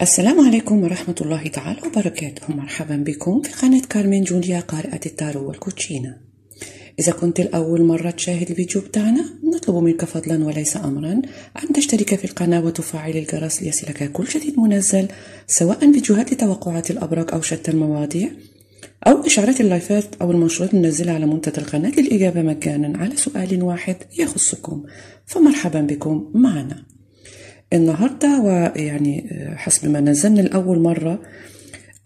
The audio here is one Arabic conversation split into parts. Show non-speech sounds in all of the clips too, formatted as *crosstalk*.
السلام عليكم ورحمة الله تعالى وبركاته. مرحبا بكم في قناة كارمين جوليا قارئة التارو والكوتشينة. إذا كنت الأول مرة تشاهد الفيديو بتاعنا نطلب منك فضلا وليس أمرا أن تشترك في القناة وتفعل الجرس ليصلك كل جديد منزل سواء فيديوهات لتوقعات الأبراج أو شتى المواضيع أو إشعارات اللايفات أو المنشورات المنزلة على منتدى القناة للإجابة مجانا على سؤال واحد يخصكم. فمرحبا بكم معنا. النهاردة ويعني حسب ما نزلنا لأول مرة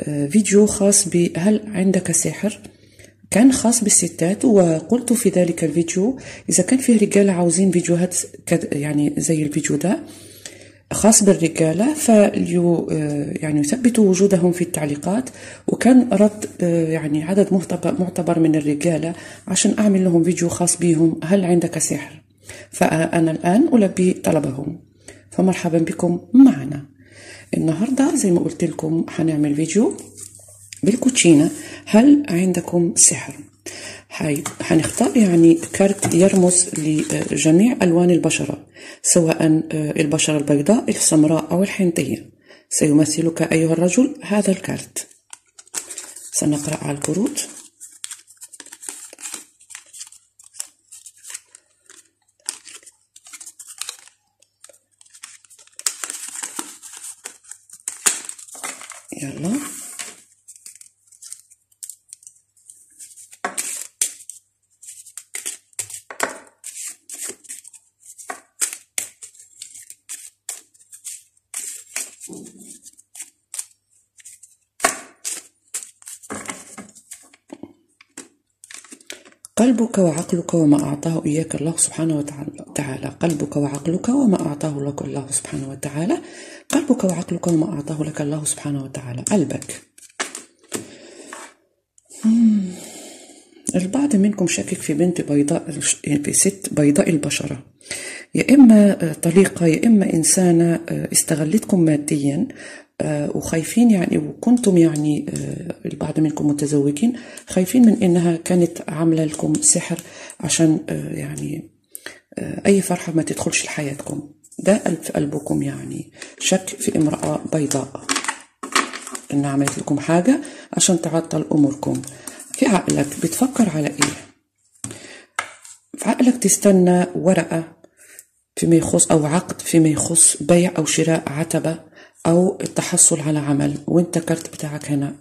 فيديو خاص بهل عندك سحر؟ كان خاص بالستات وقلت في ذلك الفيديو إذا كان فيه رجال عاوزين فيديوهات يعني زي الفيديو ده خاص بالرجالة فليو يعني يثبتوا وجودهم في التعليقات وكان رد يعني عدد معتبر من الرجالة عشان أعمل لهم فيديو خاص بهم هل عندك سحر؟ فأنا الآن ألبي طلبهم. فمرحبا بكم معنا. النهاردة زي ما قلت لكم هنعمل فيديو بالكوتشينة. هل عندكم سحر؟ هنختار يعني كارت يرمز لجميع ألوان البشرة سواء البشرة البيضاء السمراء أو الحنطية. سيمثلك أيها الرجل هذا الكارت سنقرأ على الكروت. يلا قلبك وعقلك وما أعطاه إياك الله سبحانه وتعالى. قلبك وعقلك وما أعطاه لك الله سبحانه وتعالى. قلبك وعقلك وما أعطاه لك الله سبحانه وتعالى. قلبك البعض منكم شاكك في بنت بيضاء في ست بيضاء البشرة. يا إما طليقة يا إما إنسانة استغلتكم ماديا وخايفين يعني وكنتم يعني البعض منكم متزوجين خايفين من إنها كانت عاملة لكم سحر عشان يعني أي فرحة ما تدخلش لحياتكم. ده في قلبكم يعني. شك في امرأة بيضاء. إنها عملت لكم حاجة عشان تعطل أموركم. في عقلك بتفكر على إيه؟ في عقلك تستنى ورقة فيما يخص أو عقد فيما يخص بيع أو شراء عتبة أو التحصل على عمل. وانت كارت بتاعك هنا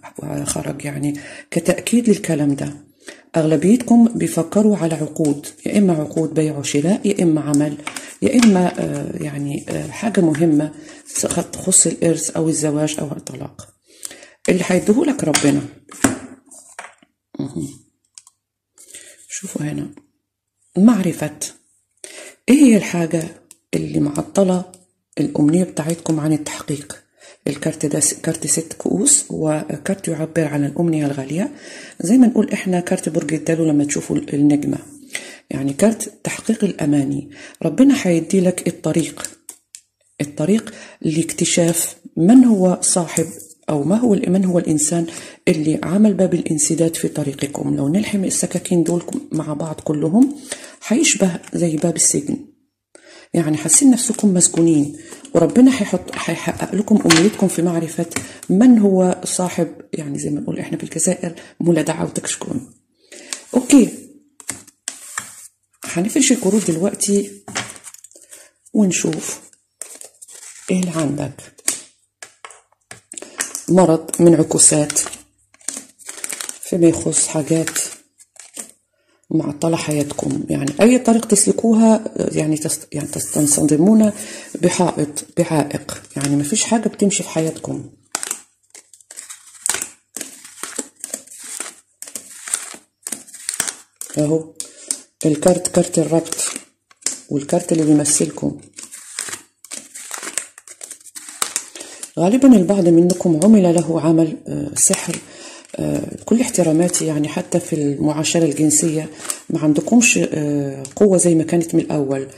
خرج يعني. كتأكيد للكلام ده. أغلبيتكم بيفكروا على عقود. يا إما عقود بيع وشراء يا إما عمل. يا إما يعني حاجة مهمة تخص الإرث أو الزواج أو الطلاق. اللي هيديهولك ربنا. شوفوا هنا. معرفة. إيه هي الحاجة اللي معطلة الأمنية بتاعتكم عن التحقيق؟ الكارت ده كارت ست كؤوس وكارت يعبر عن الأمنية الغالية. زي ما نقول إحنا كارت برج الدلو لما تشوفوا النجمة. يعني كارت تحقيق الأماني. ربنا هيدي لك الطريق. الطريق لاكتشاف من هو صاحب أو ما هو من هو الإنسان اللي عمل باب الانسداد في طريقكم. لو نلحم السكاكين دول مع بعض كلهم هيشبه زي باب السجن. يعني حاسين نفسكم مسجونين. وربنا هيحط هيحقق لكم أمنيتكم في معرفة من هو صاحب يعني زي ما نقول إحنا في الجزائر مولا دعوتك شكون أوكي. هنفرش الكروت دلوقتي ونشوف. إيه اللي عندك؟ مرض من عكوسات فيما يخص حاجات معطلة حياتكم. يعني أي طريق تسلكوها يعني تست يعني تنصدمون بحائط بعائق. يعني ما فيش حاجة بتمشي في حياتكم. أهو. الكارت كارت الربط والكارت اللي بيمثلكم. غالبا البعض منكم عمل له عمل سحر كل احتراماتي يعني حتى في المعاشرة الجنسية ما عندكمش قوة زي ما كانت من الأول.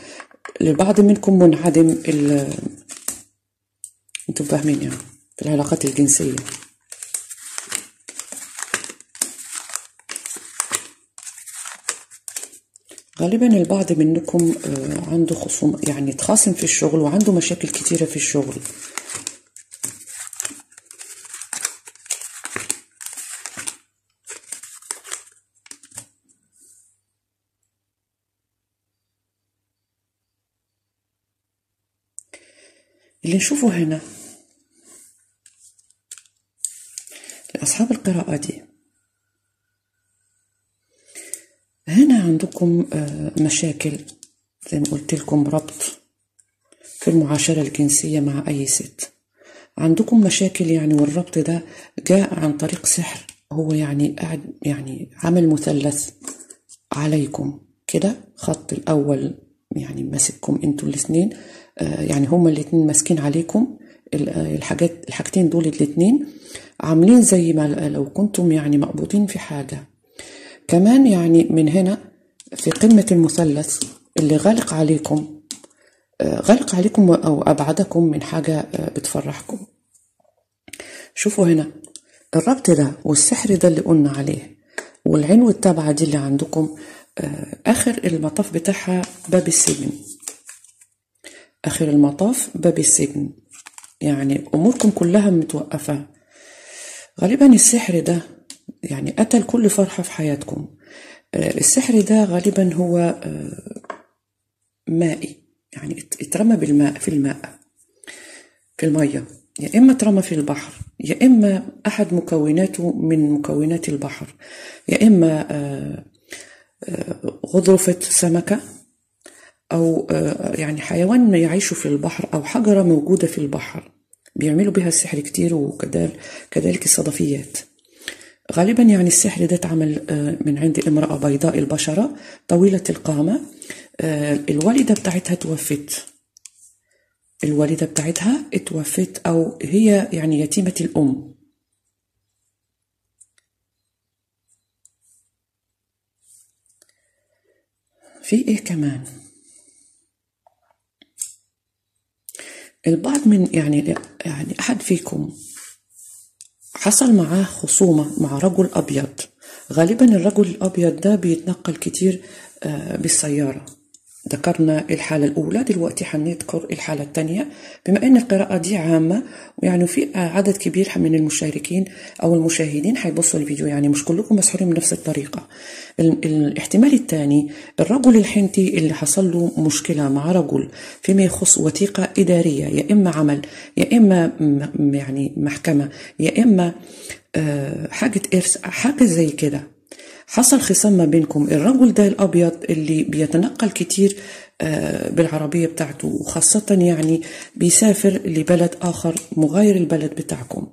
البعض منكم منعدم ال أنتوا فاهمين يعني في العلاقات الجنسية. غالبا البعض منكم آه، عنده خصوم يعني اتخاصم في الشغل وعنده مشاكل كتيرة في الشغل. اللي نشوفه هنا لأصحاب القراءة دي عندكم مشاكل زي ما قلت لكم ربط في المعاشرة الجنسية مع أي ست. عندكم مشاكل يعني والربط ده جاء عن طريق سحر هو يعني قاعد يعني عمل مثلث عليكم كده خط الأول يعني ماسككم أنتوا الاثنين آه يعني هما الاثنين ماسكين عليكم الحاجات الحاجتين دول الاثنين عاملين زي ما لو كنتم يعني مقبوضين في حاجة. كمان يعني من هنا في قمة المثلث اللي غلق عليكم آه غلق عليكم أو أبعدكم من حاجة آه بتفرحكم. شوفوا هنا الربط ده والسحر ده اللي قلنا عليه والعين والتابعة دي اللي عندكم آخر المطاف بتاعها باب السجن. آخر المطاف باب السجن. يعني أموركم كلها متوقفة. غالبا السحر ده يعني قتل كل فرحة في حياتكم. السحر ده غالبا هو مائي يعني اترمى بالماء في الماء في المية. يا إما اترمى في البحر يا إما أحد مكوناته من مكونات البحر. يا إما غضرفة سمكة أو يعني حيوان يعيش في البحر أو حجرة موجودة في البحر. بيعملوا بها السحر كتير وكذلك الصدفيات. غالبا يعني السحر ده اتعمل من عند امرأة بيضاء البشرة طويلة القامة الوالدة بتاعتها توفت. الوالدة بتاعتها اتوفت أو هي يعني يتيمة الأم. في إيه كمان؟ البعض من يعني يعني أحد فيكم حصل معاه خصومة مع رجل أبيض. غالبا الرجل الأبيض ده بيتنقل كتير بالسيارة. ذكرنا الحالة الأولى دلوقتي حنذكر الحالة الثانية. بما أن القراءة دي عامة ويعني في عدد كبير من المشاركين أو المشاهدين حيبصوا الفيديو يعني مش كلكم مسحورين بنفس الطريقة. الاحتمال الثاني الرجل الحنتي اللي حصل له مشكلة مع رجل فيما يخص وثيقة إدارية يا إما عمل يا إما يعني محكمة يا إما حاجة إرث حاجة زي كده. حصل خصام ما بينكم. الرجل ده الأبيض اللي بيتنقل كتير بالعربية بتاعته وخاصة يعني بيسافر لبلد آخر مغاير البلد بتاعكم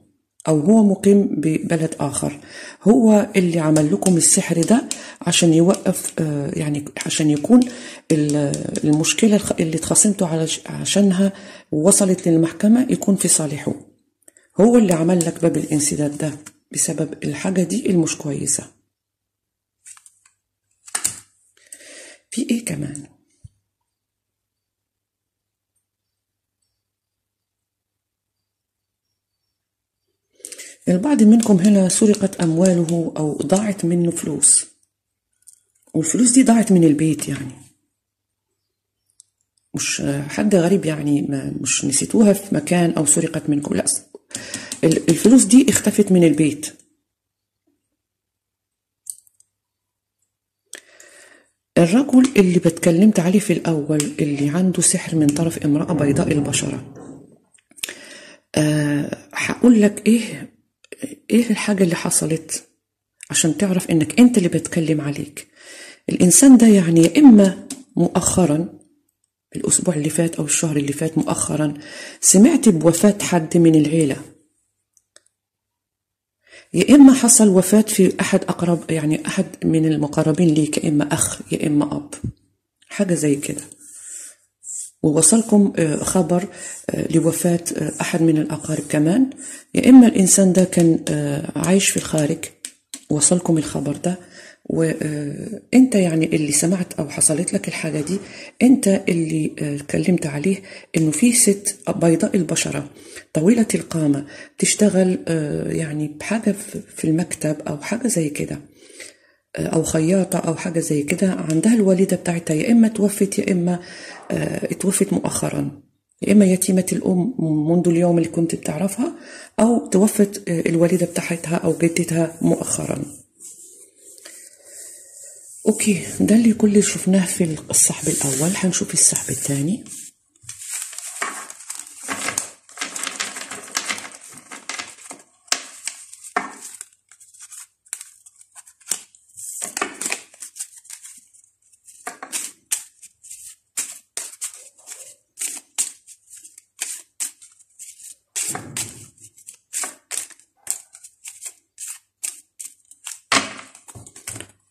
أو هو مقيم ببلد آخر. هو اللي عمل لكم السحر ده عشان يوقف يعني عشان يكون المشكلة اللي اتخاصمتوا عشانها ووصلت للمحكمة يكون في صالحه. هو اللي عمل لك باب الانسداد ده بسبب الحاجة دي المش كويسة. في إيه كمان؟ البعض منكم هنا سرقت أمواله أو ضاعت منه فلوس. والفلوس دي ضاعت من البيت يعني. مش حد غريب يعني ما مش نسيتوها في مكان أو سرقت منكم. لا الفلوس دي اختفت من البيت. الرجل اللي بتكلمت عليه في الأول اللي عنده سحر من طرف امرأة بيضاء البشرة. أه هقول لك إيه إيه الحاجة اللي حصلت عشان تعرف إنك أنت اللي بتكلم عليك. الإنسان ده يعني يا إما مؤخرا الأسبوع اللي فات أو الشهر اللي فات مؤخرا سمعت بوفاة حد من العيلة. يا إما حصل وفاة في أحد أقرب يعني أحد من المقربين ليك يا إما أخ يا إما أب. حاجة زي كده. ووصلكم خبر لوفاة أحد من الأقارب كمان. يا إما الإنسان ده كان عايش في الخارج. وصلكم الخبر ده. وانت يعني اللي سمعت أو حصلت لك الحاجة دي انت اللي اتكلمت عليه انه في ست بيضاء البشرة طويلة القامة تشتغل يعني بحاجة في المكتب أو حاجة زي كده أو خياطة أو حاجة زي كده عندها الوالدة بتاعتها يا اما توفت يا اما توفت مؤخرا يا اما يتيمة الام منذ اليوم اللي كنت بتعرفها أو توفت الوالدة بتاعتها أو جدتها مؤخرا. أوكي ده اللي كل اللي شفناه في السحب الأول. هنشوف السحب الثاني.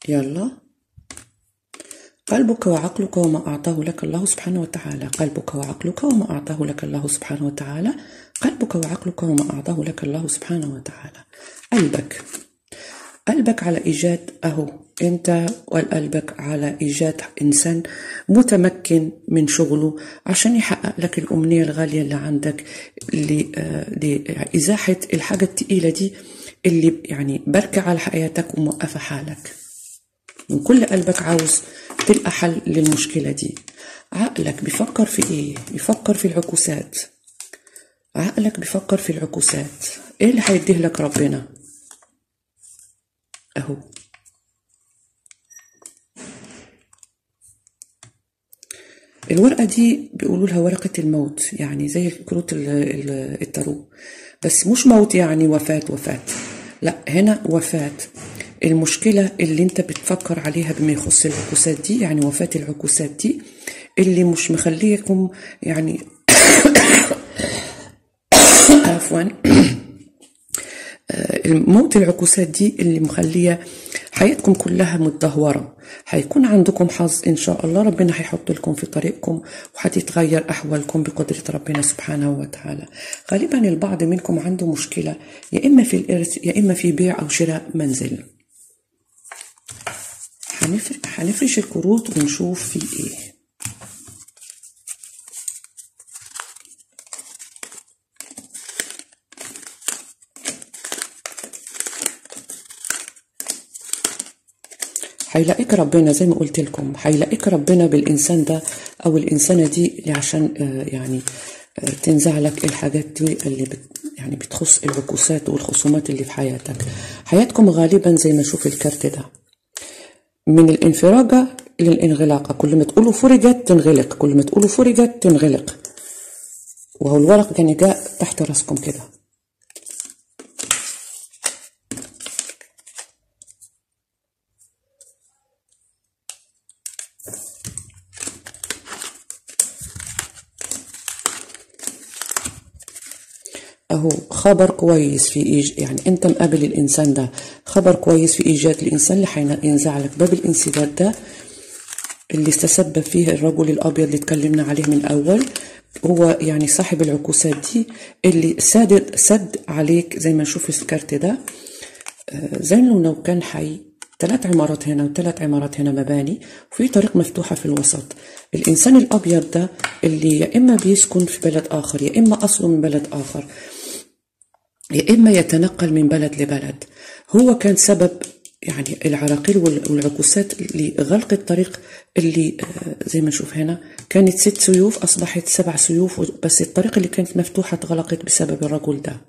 يلا. قلبك وعقلك وما أعطاه لك الله سبحانه وتعالى. قلبك وعقلك وما أعطاه لك الله سبحانه وتعالى. قلبك وعقلك وما أعطاه لك الله سبحانه وتعالى. قلبك. قلبك على إيجاد أهو. أنت وقلبك على إيجاد إنسان متمكن من شغله عشان يحقق لك الأمنية الغالية اللي عندك اللي آه، لإزاحة الحاجة التقيلة دي اللي يعني بركة على حياتك وموقفة حالك. من كل قلبك عاوز تلقى حل للمشكلة دي. عقلك بيفكر في إيه؟ بيفكر في العكوسات. عقلك بيفكر في العكوسات. إيه اللي هيديه لك ربنا؟ أهو. الورقة دي بيقولوا لها ورقة الموت يعني زي كروت ال- ال- التارو. بس مش موت يعني وفاة وفاة. لا هنا وفاة. المشكلة اللي انت بتفكر عليها بما يخص العكوسات دي يعني وفاة العكوسات دي اللي مش مخليكم يعني *coughs* عفوا. *coughs* موت العكوسات دي اللي مخلية حياتكم كلها متدهورة. هيكون عندكم حظ إن شاء الله ربنا هيحط لكم في طريقكم وهتتغير أحوالكم بقدرة ربنا سبحانه وتعالى. غالبا البعض منكم عنده مشكلة يا إما في الإرث يا إما في بيع أو شراء منزل. هنفرش الكروت ونشوف في إيه. هيلاقيك ربنا زي ما قلت لكم هيلاقيك ربنا بالإنسان ده أو الإنسانة دي عشان آه، يعني آه، تنزع لك الحاجات دي اللي بت يعني بتخص العكوسات والخصومات اللي في حياتك. حياتكم غالبا زي ما أشوف الكارت ده. من الانفراجة للانغلاق كل ما تقولوا فرجت تنغلق. كل ما تقولوا فرجت تنغلق. وهو الورق يعني جاء تحت راسكم كده. أهو خبر كويس في إيج... يعني انت مقابل الإنسان ده خبر كويس في إيجاد الإنسان اللي هينزع لك باب الانسداد ده اللي استسبب فيه الرجل الأبيض اللي اتكلمنا عليه من أول هو يعني صاحب العكوسات دي اللي ساد سد عليك زي ما نشوف الكارت ده. آه، زي لو كان حي ثلاث عمارات هنا وثلاث عمارات هنا مباني وفي طريق مفتوحة في الوسط. الإنسان الأبيض ده اللي يا إما بيسكن في بلد آخر يا إما أصله من بلد آخر. يا إما يتنقل من بلد لبلد. هو كان سبب يعني العراقيل وال- والعكوسات لغلق الطريق اللي آه، زي ما نشوف هنا. كانت ست سيوف أصبحت سبع سيوف بس الطريق اللي كانت مفتوحة اتغلقت بسبب الرجل ده.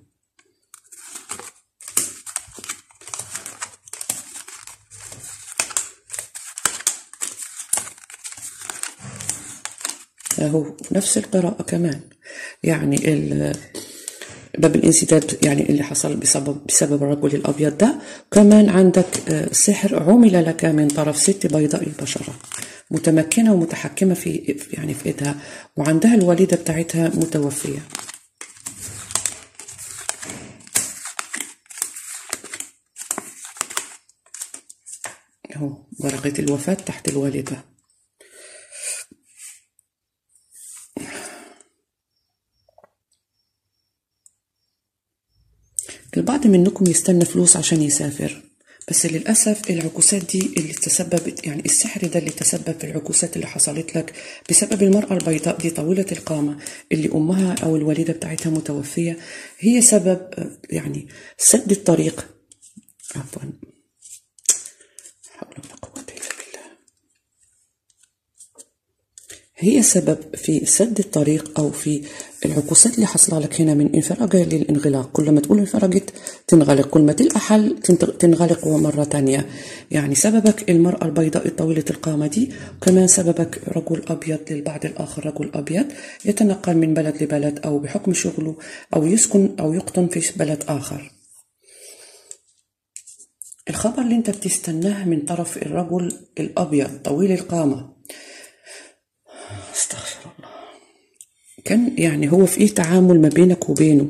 هو نفس القراءة كمان. يعني باب الانسداد يعني اللي حصل بسبب بسبب الرجل الأبيض ده. كمان عندك آه، سحر عمل لك من طرف ست بيضاء البشره متمكنة ومتحكمة في يعني في إيدها وعندها الوالدة بتاعتها متوفية. أهو ورقة الوفاة تحت الوالدة. البعض منكم يستنى فلوس عشان يسافر بس للأسف العكوسات دي اللي تسببت يعني السحر ده اللي تسبب في العكوسات اللي حصلت لك بسبب المرأة البيضاء دي طويلة القامة اللي أمها أو الوالدة بتاعتها متوفية هي سبب يعني سد الطريق. عفوا. حول ولا قوة إلا بالله. هي سبب في سد الطريق أو في العكوسات اللي حصل لك هنا من انفراجة للانغلاق. كل ما تقول انفرجت تنغلق. كل ما تلقى حل تنغلق مرة تانية. يعني سببك المرأة البيضاء الطويلة القامة دي وكمان سببك رجل أبيض للبعض الآخر. رجل أبيض يتنقل من بلد لبلد أو بحكم شغله أو يسكن أو يقطن في بلد آخر. الخبر اللي انت بتستناه من طرف الرجل الأبيض طويل القامة. استغفر كان يعني هو في إيه تعامل ما بينك وبينه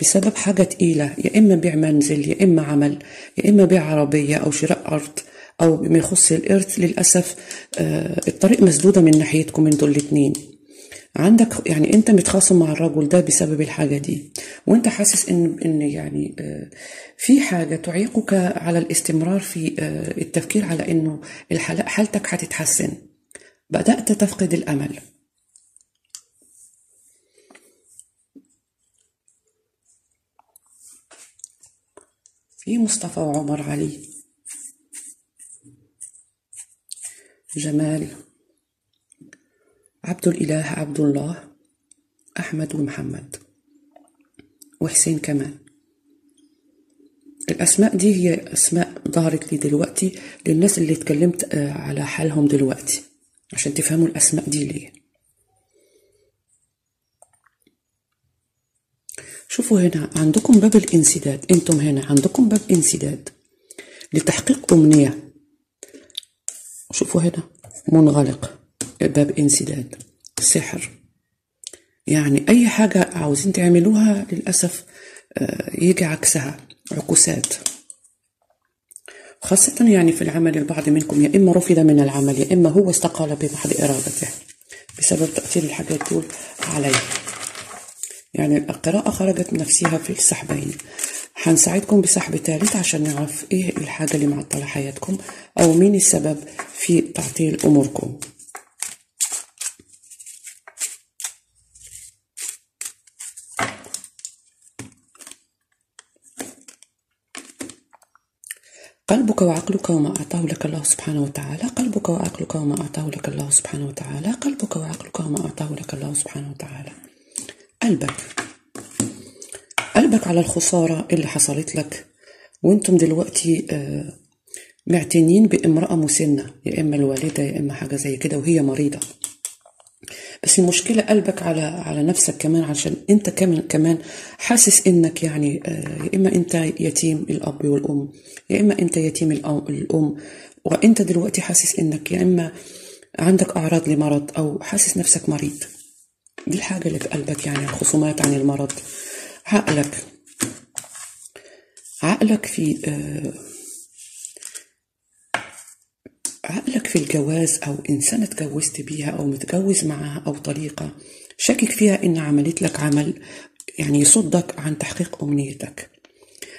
بسبب حاجة تقيلة يا إما بيع منزل يا إما عمل يا إما بيع عربية أو شراء أرض أو بما يخص الإرث للأسف آه، الطريق مسدودة من ناحيتكم أنتوا الاتنين. عندك يعني أنت متخاصم مع الرجل ده بسبب الحاجة دي وأنت حاسس إن إن يعني آه، في حاجة تعيقك على الاستمرار في آه، التفكير على إنه حالتك هتتحسن. بدأت تفقد الأمل. في مصطفى وعمر علي؟ جمال عبد الإله عبد الله أحمد ومحمد وحسين كمان الأسماء دي هي أسماء ظهرت لي دلوقتي للناس اللي اتكلمت آه، على حالهم دلوقتي عشان تفهموا الأسماء دي ليه. شوفوا هنا عندكم باب الانسداد. أنتم هنا عندكم باب انسداد. لتحقيق أمنية. شوفوا هنا منغلق. باب انسداد. سحر. يعني أي حاجة عاوزين تعملوها للأسف آه، يجي عكسها. عكوسات. خاصة يعني في العمل البعض منكم يا إما رفض من العمل يا إما هو استقال بمحض إرادته بسبب تأثير الحاجات دول عليه. يعني القراءة خرجت من نفسها في السحبين هنساعدكم بسحب ثالث عشان نعرف إيه الحاجة اللي معطلة حياتكم أو مين السبب في تعطيل أموركم. قلبك وعقلك وما أعطاه لك الله سبحانه وتعالى. قلبك وعقلك وما أعطاه لك الله سبحانه وتعالى. قلبك وعقلك وما أعطاه لك الله سبحانه وتعالى. قلبك. قلبك على الخسارة اللي حصلت لك وأنتم دلوقتي آه، معتنين بامرأة مسنة يا إما الوالدة يا إما حاجة زي كده وهي مريضة. بس المشكلة قلبك على على نفسك كمان عشان انت كمان كمان حاسس انك يعني آه، يا إما انت يتيم الأب والأم يا إما انت يتيم الأم. وانت دلوقتي حاسس انك يا إما عندك أعراض لمرض أو حاسس نفسك مريض. دي الحاجة اللي في قلبك يعني الخصومات عن المرض. عقلك. عقلك في آه، عقلك في الجواز أو إنسانة اتجوزت بيها أو متجوز معاها أو طليقة شاكك فيها إن عملت لك عمل يعني يصدك عن تحقيق أمنيتك.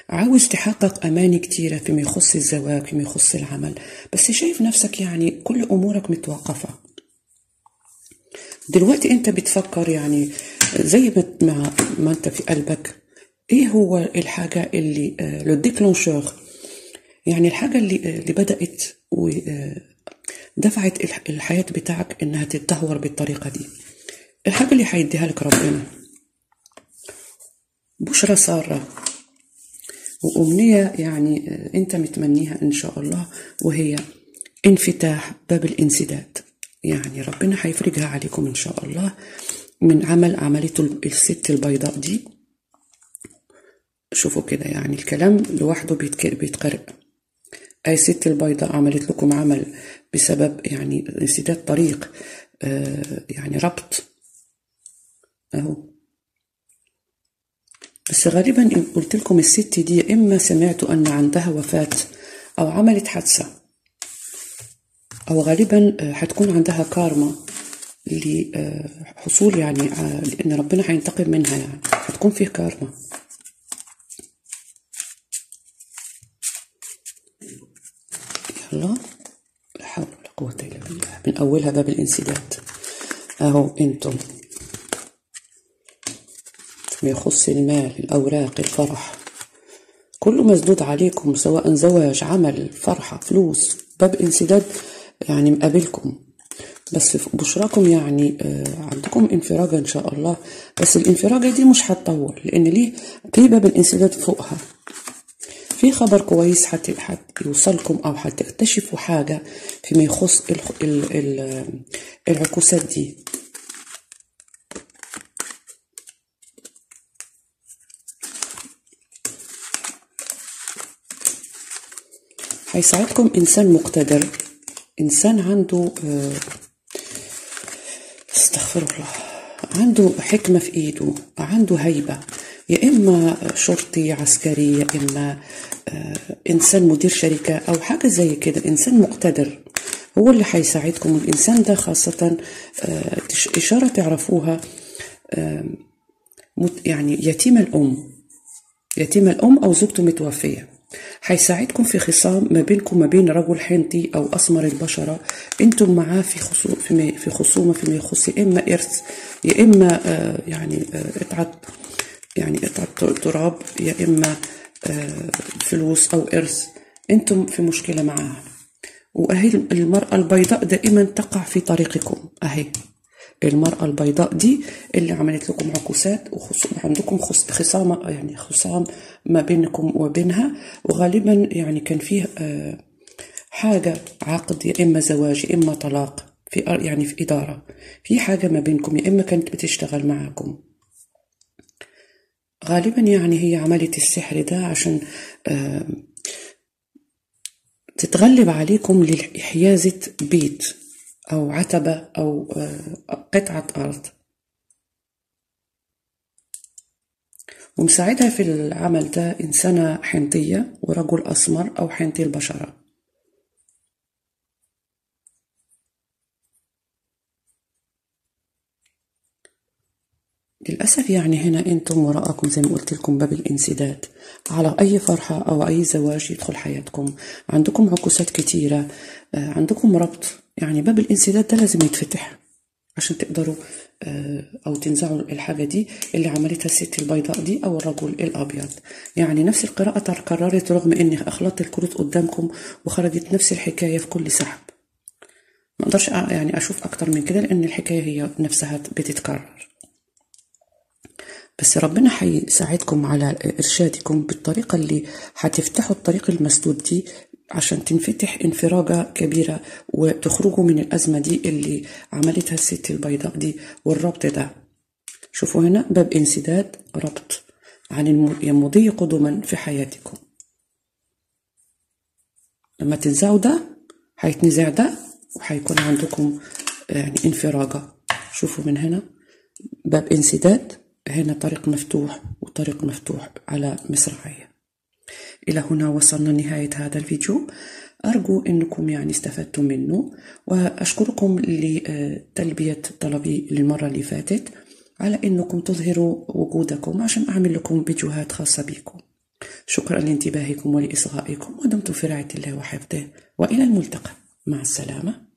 عاوز تحقق أماني كتيرة فيما يخص الزواج فيما يخص العمل بس شايف نفسك يعني كل أمورك متوقفة. دلوقتي انت بتفكر يعني زي ما ما, انت في قلبك إيه هو الحاجة اللي آه، لو ديكلونشور يعني الحاجة اللي آه، اللي بدأت ودفعت الحياة بتاعك إنها تتدهور بالطريقة دي. الحاجة اللي هيديها لك ربنا. بشرى سارة. وأمنية يعني آه، أنت متمنيها إن شاء الله وهي انفتاح باب الانسداد. يعني ربنا هيفرجها عليكم إن شاء الله من عمل عملته الست البيضاء دي. شوفوا كده يعني الكلام لوحده بيتقرأ أي ست البيضاء عملت لكم عمل بسبب يعني انسداد طريق آه، يعني ربط. أهو. بس غالبا قلت لكم الست دي إما سمعتوا أن عندها وفاة أو عملت حادثة. أو غالبا آه، هتكون عندها كارما لحصول يعني آه، لأن ربنا هينتقم منها يعني. هتكون فيه كارما. يلا. لا حول ولا قوة إلا بالله. من أولها باب الانسداد. أهو أنتم. يخص المال الأوراق الفرح. كله مسدود عليكم سواء زواج عمل فرحة فلوس. باب انسداد. يعني مقابلكم. بس بشراكم يعني آه، عندكم انفراجة إن شاء الله. بس الانفراجة دي مش هتطول لأن ليه؟ في باب الانسداد فوقها. في خبر كويس هيوصلكم أو هتكتشفوا حاجة فيما يخص ال- ال- ال- العكوسات دي. هيساعدكم إنسان مقتدر. إنسان عنده آه، استغفر الله عنده حكمة في إيده عنده هيبة يا إما شرطي عسكري يا إما آه، إنسان مدير شركة أو حاجة زي كده إنسان مقتدر هو اللي هيساعدكم. الإنسان ده خاصة آه، إشارة تعرفوها يعني يتيم الأم يتيم الأم أو زوجته متوفية. هيساعدكم في خصام ما بينكم ما بين رجل حنطي أو أسمر البشرة. أنتم معاه في خصوم في خصومة فيما يخص يا إما إرث يا إما آه، يعني آه، قطعة يعني قطعة تراب يا إما آه، فلوس أو إرث. أنتم في مشكلة معاها. وأهي المرأة البيضاء دائما تقع في طريقكم. أهي. المرأة البيضاء دي اللي عملت لكم عكوسات وعندكم خصام يعني خصام ما بينكم وبينها. وغالبا يعني كان فيه آه، حاجة عقد يا إما زواج يا إما طلاق في يعني في إدارة. في حاجة ما بينكم يا إما كانت بتشتغل معاكم. غالبا يعني هي عملت السحر ده عشان آه، تتغلب عليكم لحيازة بيت. أو عتبة أو آه، قطعة أرض. ومساعدها في العمل ده إنسانة حنطية ورجل أسمر أو حنطي البشرة. للأسف يعني هنا أنتم وراءكم زي ما قلت لكم باب الانسداد. على أي فرحة أو أي زواج يدخل حياتكم. عندكم عكوسات كتيرة آه، عندكم ربط يعني باب الانسداد ده لازم يتفتح عشان تقدروا آه، أو تنزعوا الحاجة دي اللي عملتها الست البيضاء دي أو الرجل الأبيض. يعني نفس القراءة تكررت رغم إني أخلطت الكروت قدامكم وخرجت نفس الحكاية في كل سحب. ما أقدرش أ- يعني أشوف أكتر من كده لأن الحكاية هي نفسها بتتكرر. بس ربنا هيساعدكم على إرشادكم بالطريقة اللي هتفتحوا الطريق المسدود دي عشان تنفتح انفراجة كبيرة وتخرجوا من الأزمة دي اللي عملتها الست البيضاء دي والربط ده. شوفوا هنا باب انسداد ربط عن الم- المضي قدما في حياتكم. لما تنزعوا ده هيتنزع ده وهيكون عندكم يعني انفراجة. شوفوا من هنا باب انسداد هنا طريق مفتوح وطريق مفتوح على مصراعية إلى هنا وصلنا نهاية هذا الفيديو. أرجو أنكم يعني استفدتم منه وأشكركم لتلبية طلبي للمرة اللي فاتت على أنكم تظهروا وجودكم عشان أعمل لكم فيديوهات خاصة بكم. شكرا لانتباهكم ولإصغائكم ودمتم في رعاية الله وحفظه وإلى الملتقى. مع السلامة.